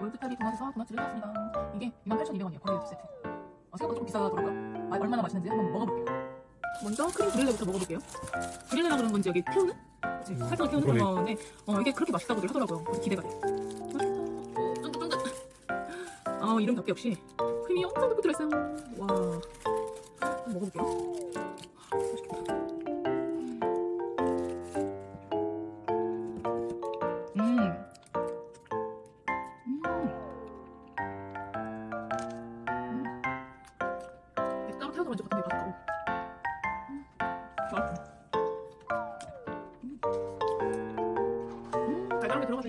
월드페리 도마에서 도넛집을 사왔습니다. 어, 아, 얼마나 맛있는지 한번 먹어볼게요. 먼저 크림 브릴레부터 먹어볼게요. 브릴레라 그런 건지 여기 표는 그치, 살짝 태우는 그러네. 건데 어, 이게 그렇게 맛있다고들 하더라고요. 기대가 돼요. 맛있다. 어, 쫀득쫀득. 아, 이름답게 역시 크림이 엄청 듬뿍 들어있어요. 와. 한번 먹어볼게요.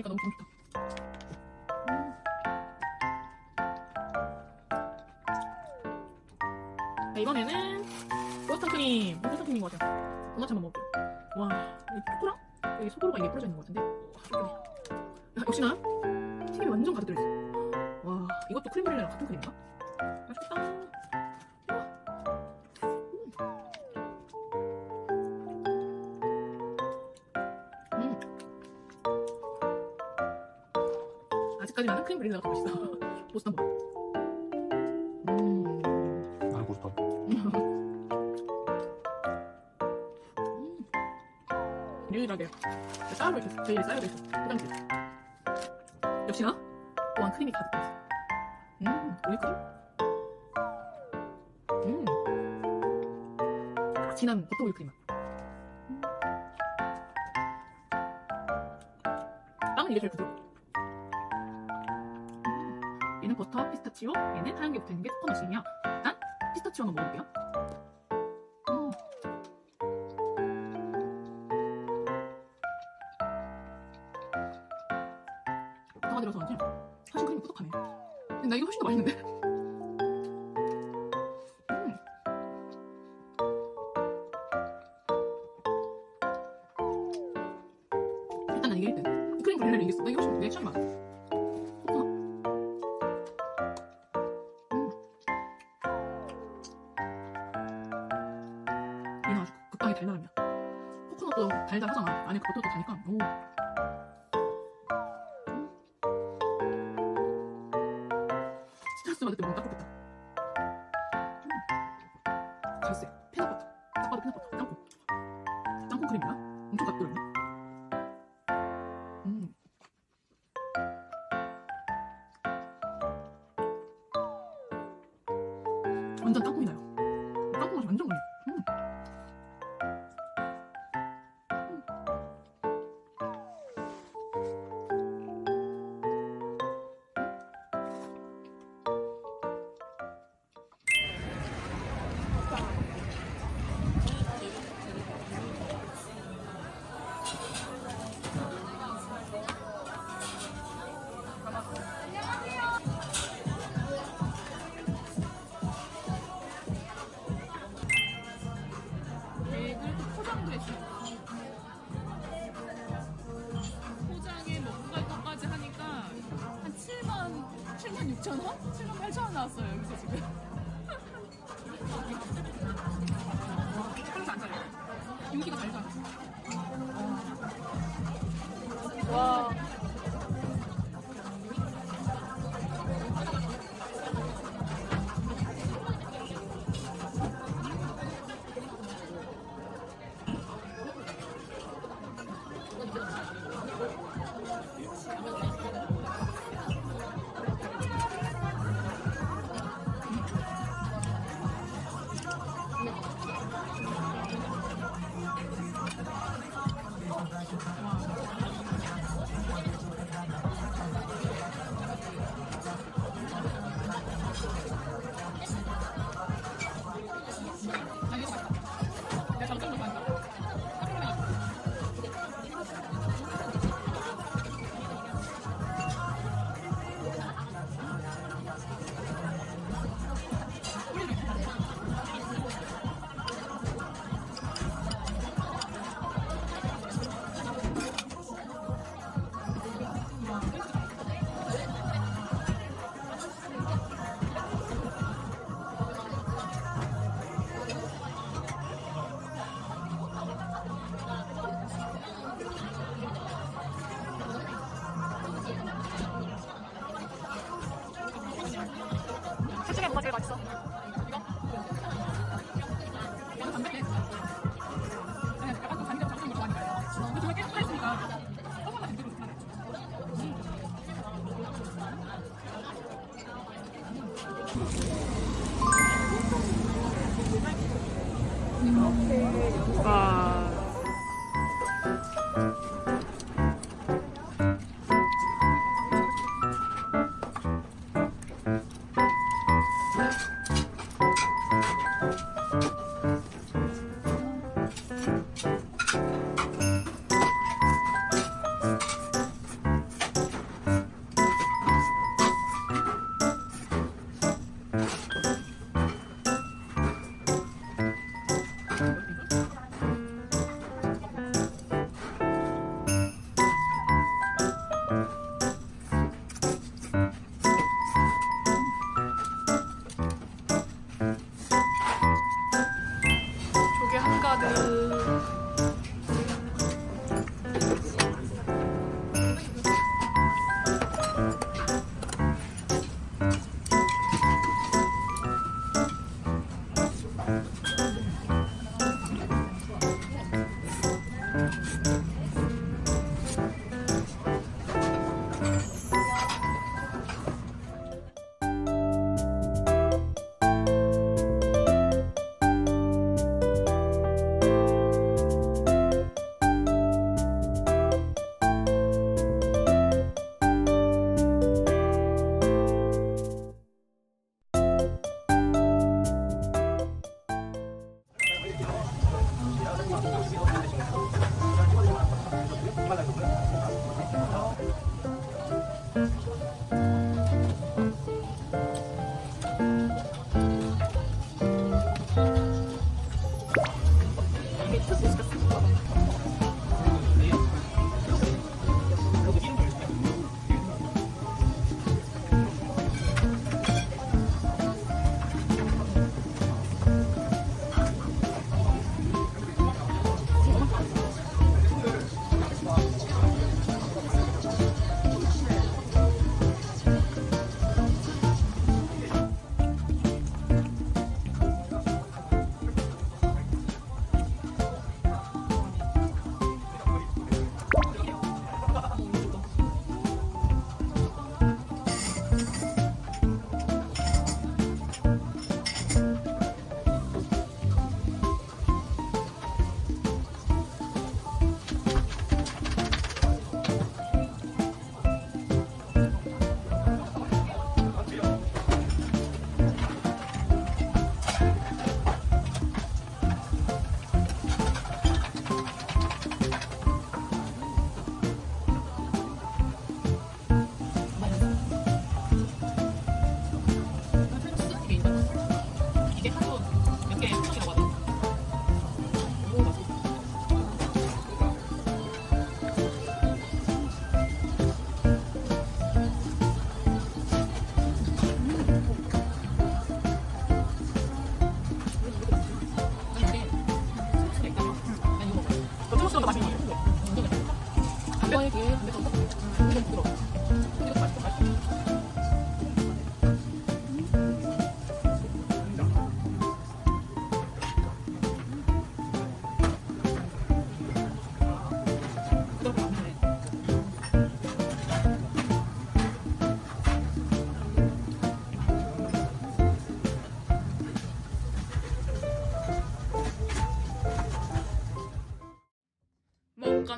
들어가니까 너무 좋다. 음. 자, 이번에는 버터 크림. 버터 크림인 것 같아요. 도넛 한번 먹을게요. 와, 이 초코랑 여기 소보로가 이게 뿌려져 있는 것 같은데. 와. 야, 역시나 튀김이 완전 가득 들어있어. 와, 이것도 크림 브릴레랑 같은 크림인가? 맛있겠다. 브륄레가 더 맛있어. 보스턴 버 음. 나는 보스턴. 유일하게 쌓여 있어. 제일 쌓여 있어. 포장지. 역시나 또한 크림이 가득 들어있어. 음, 오일 크림. 음, 딱 진한 버터 오일 크림 맛. 음. 빵은 이게 제일 부드러워. 버터, 피스타치오, 얘는 하얀 게 붙어있는 게 코코넛이냐. 난 피스타치오 한번 먹어볼게요. 음. 버터가 들어서 그런지 사실 크림이 꾸덕하네. 근데 나 이게 훨씬 더 맛있는데? 아주 극강의 달달함이야. 코코넛도 달달하잖아. 안에 그 버터도 다니까. 오. 스트레스 받을 때 뭔가 딱 좋겠다. 음. 잘세. 피넛버터. 딱 봐도 피넛버터. 땅콩. 땅콩 크림이야? 엄청 짭조름해. 음. 완전 땅콩이 나요. 윤기가 잘 가. 와. 와.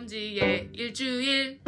목감지에 일주일